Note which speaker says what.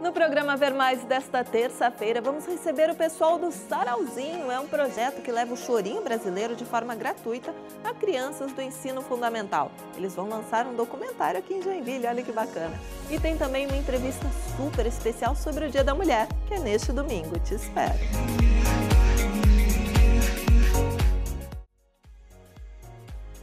Speaker 1: No programa Ver Mais desta terça-feira, vamos receber o pessoal do Sarauzinho. É um projeto que leva o chorinho brasileiro de forma gratuita a crianças do ensino fundamental. Eles vão lançar um documentário aqui em Joinville, olha que bacana. E tem também uma entrevista super especial sobre o Dia da Mulher, que é neste domingo. Te espero.